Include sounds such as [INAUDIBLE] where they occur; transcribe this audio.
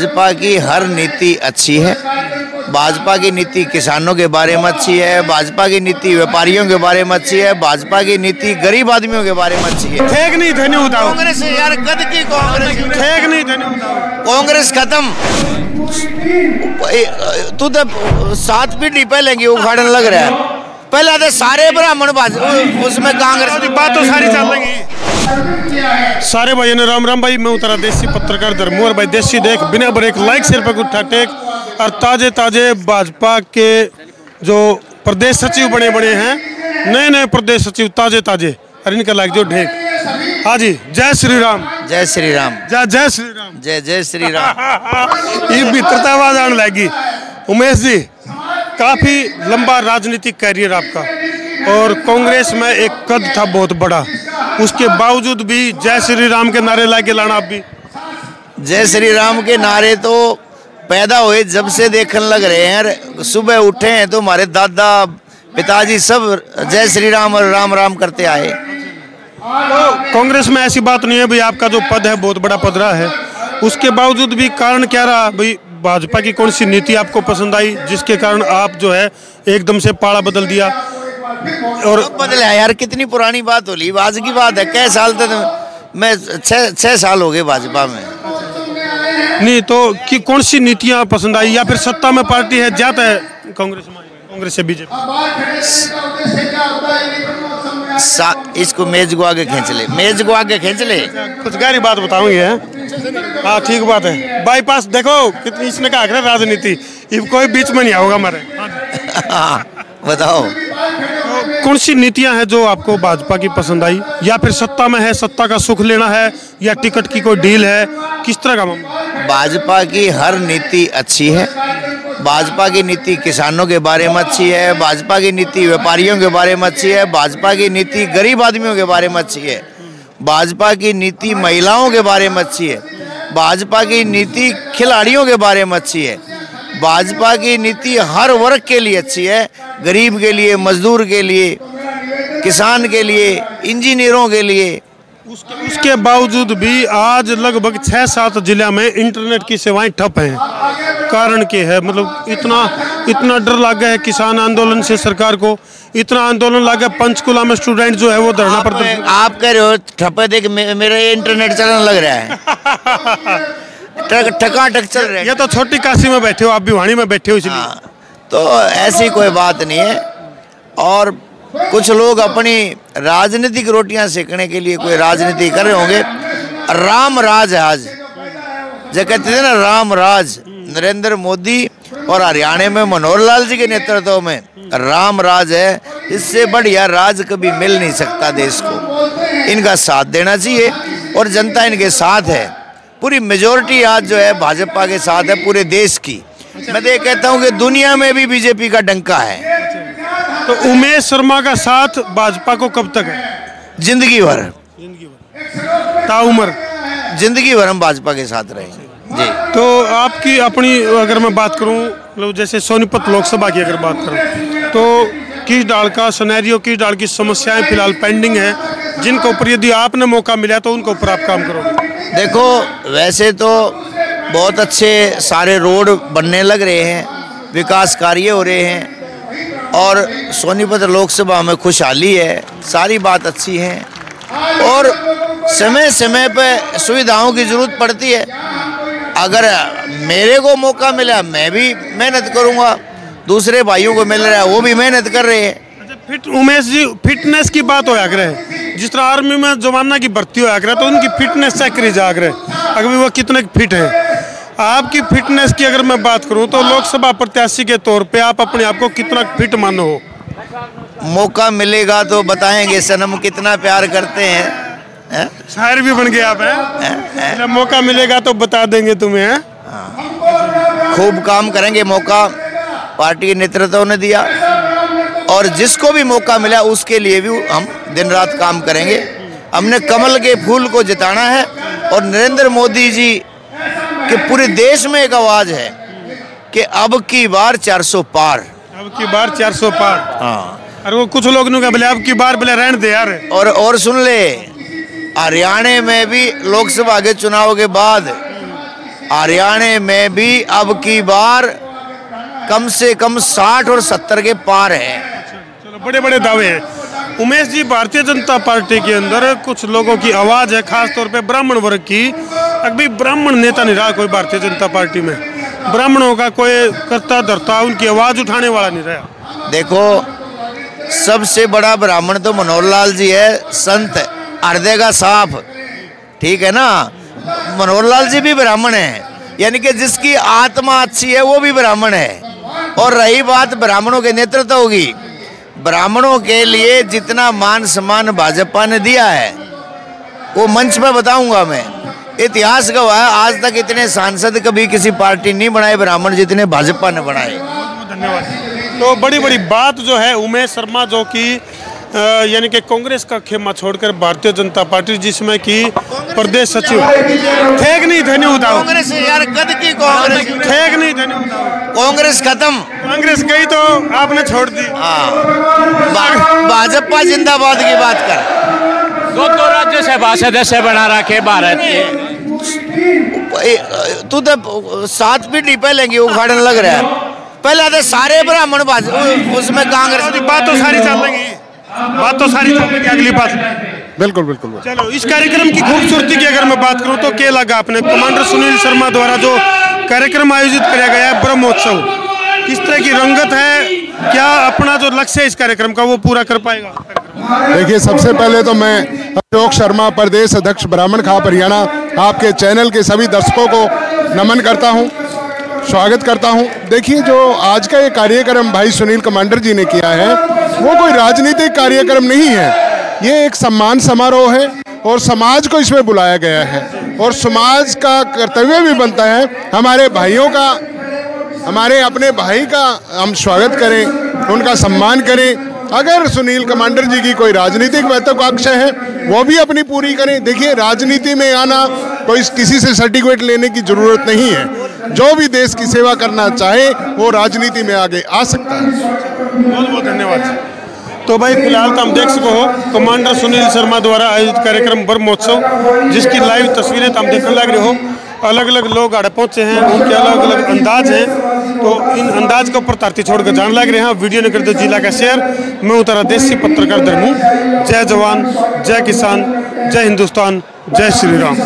भाजपा की हर नीति अच्छी है। भाजपा की नीति किसानों के बारे में अच्छी है भाजपा की नीति व्यापारियों के बारे में अच्छी है भाजपा की नीति गरीब आदमियों के बारे में अच्छी है। ठेक नहीं नहीं उठाओ। कांग्रेस यार कद की कांग्रेस ठेक नहीं नहीं कांग्रेस खत्म। तू तो सात पीढ़ी पहले की उखाड़न लग रहा है। पहले तो सारे ब्राह्मण उसमें कांग्रेस बात तो सारी चल रही सारे भाइयों ने राम राम भाई मैं उतरा देसी पत्रकार धर्मोर भाई देसी देख बिना ब्रेक लाइक सिर पर उठा टेक और ताजे ताजे भाजपा के जो प्रदेश सचिव बने बने हैं नए नए प्रदेश सचिव ताजे ताजे और इनका लाइक जो ढेक। हाँ जी जय श्री राम। जय श्री राम। जय जय श्री राम। जय जय श्री राम। [LAUGHS] ये मित्रता आवाज़ आने लगी उमेश जी काफ़ी लंबा राजनीतिक कैरियर आपका और कांग्रेस में एक कद था बहुत बड़ा। उसके बावजूद भी जय श्री राम के नारे लाके लाना आप भी। जय श्री राम के नारे तो पैदा हुए जब से देखने लग रहे हैं सुबह उठे हैं तो हमारे दादा पिताजी सब जय श्री राम और राम राम करते आए। कांग्रेस में ऐसी बात नहीं है भाई आपका जो पद है बहुत बड़ा पद रहा है। उसके बावजूद भी कारण क्या रहा? भाई भाजपा की कौन सी नीति आपको पसंद आई जिसके कारण आप जो है एकदम से पाड़ा बदल दिया? और बदला यार कितनी पुरानी बात हो ली। आज की बात है कै साल तक मैं छः छः साल हो गए भाजपा में। नहीं तो कि कौन सी नीतियाँ पसंद आई? या फिर सत्ता में पार्टी है जाता है? कांग्रेस कांग्रेस से बीजेपी। इसको मेज को आगे खींच ले। मेज को आगे खींच ले। कुछ गहरी बात बताऊँगी है? हाँ ठीक बात है। बाईपास देखो कितनी इसने कहा राजनीति। कोई बीच में नहीं आओगा हमारे। हाँ बताओ। तो कौन सी नीतियाँ हैं जो आपको भाजपा की पसंद आई? या फिर सत्ता में है, सत्ता का सुख लेना है, या टिकट की कोई डील है? किस तरह का भाजपा की हर नीति अच्छी है। भाजपा की नीति किसानों के बारे में अच्छी है, भाजपा की नीति व्यापारियों के बारे में अच्छी है, भाजपा की नीति गरीब आदमियों के बारे में अच्छी है। भाजपा की नीति महिलाओं के बारे में अच्छी है। भाजपा की नीति खिलाड़ियों के बारे में अच्छी है। भाजपा की नीति हर वर्ग के लिए अच्छी है। गरीब के लिए मजदूर के लिए किसान के लिए इंजीनियरों के लिए। उसके, उसके बावजूद भी आज लगभग छः सात जिला में इंटरनेट की सेवाएँ ठप हैं। कारण के है मतलब इतना इतना डर लग गया है किसान आंदोलन से सरकार को। इतना आंदोलन लग गया पंचकुला में स्टूडेंट जो है वो धरना पर आप कह रहे हो ठप्पे देख मेरा इंटरनेट चलने लग रहा है। [LAUGHS] ठका ठक चल रहा है। ये तो छोटी काशी में बैठे हो आप भी वाणी में बैठे हो इसलिए। हाँ, तो ऐसी कोई बात नहीं है। और कुछ लोग अपनी राजनीतिक रोटियाँ सेकने के लिए कोई राजनीति कर रहे होंगे। राम राज आज। जो कहते थे ना, राम राज, नरेंद्र मोदी और हरियाणा में मनोहर लाल जी के नेतृत्व में राम राज है। इससे बढ़िया राज कभी मिल नहीं सकता देश को। इनका साथ देना चाहिए और जनता इनके साथ है। पूरी मेजोरिटी आज जो है भाजपा के साथ है, पूरे देश की। मैं तो कहता हूँ कि दुनिया में भी बीजेपी का डंका है। तो उमेश शर्मा का साथ भाजपा को कब तक है? ज़िंदगी भर। ज़िंदगी भर। ताउमर ज़िंदगी भर हम भाजपा के साथ रहेंगे जी। तो आपकी अपनी अगर मैं बात करूँ मतलब जैसे सोनीपत लोकसभा की अगर बात करूँ तो किस डाल का सनेरियो किस डाल की समस्याएँ फ़िलहाल पेंडिंग है जिनके ऊपर यदि आपने मौका मिला तो उनके ऊपर आप काम करोगे देखो वैसे तो बहुत अच्छे सारे रोड बनने लग रहे हैं, विकास कार्य हो रहे हैं और सोनीपत लोकसभा में खुशहाली है, सारी बात अच्छी है और समय समय पर सुविधाओं की ज़रूरत पड़ती है। अगर मेरे को मौका मिला, मैं भी मेहनत करूँगा, दूसरे भाइयों को मिल रहा है, वो भी मेहनत कर रहे हैं। अच्छा फिट उमेश जी फिटनेस की बात होया करे जिस तरह आर्मी में जमाना की भर्ती होया करे तो उनकी फिटनेस चेक करी जा करे अगर वो कितने फिट है? आपकी फिटनेस की अगर मैं बात करूँ तो लोकसभा प्रत्याशी के तौर पे आप अपने आप को कितना फिट मानो? हो मौका मिलेगा तो बताएँगे सनम कितना प्यार करते हैं शायर भी बन गए आप हैं? मौका मिलेगा तो बता देंगे तुम्हें हाँ। खूब काम करेंगे मौका पार्टी के नेतृत्व ने दिया और जिसको भी मौका मिला उसके लिए भी हम दिन रात काम करेंगे। हमने कमल के फूल को जिताना है और नरेंद्र मोदी जी के पूरे देश में एक आवाज़ है कि अब की बार 400 पार। अब की बार 400 पार। हाँ। और वो कुछ लोग बोले अब की बार बोले रहने दे यार। और और सुन ले हरियाणा में भी लोकसभा के चुनाव के बाद हरियाणा में भी अब की बार कम से कम साठ और सत्तर के पार है। चलो बड़े बड़े दावे हैं। उमेश जी, भारतीय जनता पार्टी के अंदर कुछ लोगों की आवाज़ है खास तौर पे ब्राह्मण वर्ग की। अभी ब्राह्मण नेता नहीं रहा कोई भारतीय जनता पार्टी में। ब्राह्मणों का कोई करता, धरता, उनकी आवाज़ उठाने वाला नहीं रहा। देखो, सबसे बड़ा ब्राह्मण तो मनोहर लाल जी है, संत हृदय का साफ़ ठीक है ना? मनोहर लाल जी भी ब्राह्मण है, यानी कि जिसकी आत्मा अच्छी है, वो भी ब्राह्मण है। और रही बात ब्राह्मणों के नेतृत्व होगी ब्राह्मणों के लिए जितना मान सम्मान भाजपा ने दिया है वो मंच पे बताऊँगा मैं। इतिहास गवाह है आज तक इतने सांसद कभी किसी पार्टी नहीं बनाए ब्राह्मण जितने भाजपा ने बनाए। धन्यवाद तो बड़ी बड़ी बात जो है उमेश शर्मा जो कि यानी कि कांग्रेस का खेमा छोड़कर भारतीय जनता पार्टी जिसमें कि प्रदेश सचिव। ठेक नहीं धनी उठाओ कांग्रेस यार कद की कांग्रेस। ठेक नहीं धनी उठाओ कांग्रेस खत्म। कांग्रेस गई तो आपने छोड़ दी। हाँ। भाजपा जिंदाबाद की बात कर। दो दो राज्यसभा सदस्य बना रखे भारत के तू तो सात पीढ़ी पहले की उखाड़ने लग रहा है। पहले तो सारे ब्राह्मण उसमें कांग्रेस सारी बात तो सारी चल रही बात तो सारी चल रही अगली बात। बिल्कुल बिल्कुल बिल्कुल। चलो इस कार्यक्रम की खूबसूरती की अगर मैं बात करूँ तो क्या लगा आपने कमांडर सुनील शर्मा द्वारा जो कार्यक्रम आयोजित किया गया है, ब्रह्मोत्सव। किस तरह की रंगत है, क्या अपना जो लक्ष्य है इस कार्यक्रम का, वो पूरा कर पाएगा? देखिए, सबसे पहले तो मैं अशोक शर्मा, प्रदेश अध्यक्ष ब्राह्मण खाप हरियाणा, आपके चैनल के सभी दर्शकों को नमन करता हूँ, स्वागत करता हूँ। देखिए, जो आज का ये कार्यक्रम भाई सुनील कमांडर जी ने किया है, वो कोई राजनीतिक कार्यक्रम नहीं है। ये एक सम्मान समारोह है और समाज को इसमें बुलाया गया है। और समाज का कर्तव्य भी बनता है। हमारे भाइयों का, हमारे अपने भाई का हम स्वागत करें, उनका सम्मान करें। अगर सुनील कमांडर जी की कोई राजनीतिक महत्वाकांक्षा है, वो भी अपनी पूरी करें। देखिए, राजनीति में आना कोई किसी से सर्टिफिकेट लेने की ज़रूरत नहीं है। जो भी देश की सेवा करना चाहे, वो राजनीति में आगे आ सकता है। बहुत बहुत धन्यवाद। तो भाई, फ़िलहाल तो हम देख सको हो, कमांडर सुनील शर्मा द्वारा आयोजित कार्यक्रम ब्रह्म महोत्सव, जिसकी लाइव तस्वीरें तो हम देखने लग रहे हो। अलग अलग लोग आड़े पहुँचे हैं, उनके अलग अलग अंदाज हैं। तो इन अंदाज के ऊपर तारती छोड़कर जान लग रहे हैं। वीडियो ने करते, जिला का शेयर, मैं उतारा देसी पत्रकार धर्मू। जय जवान, जय किसान, जय हिंदुस्तान, जय श्री राम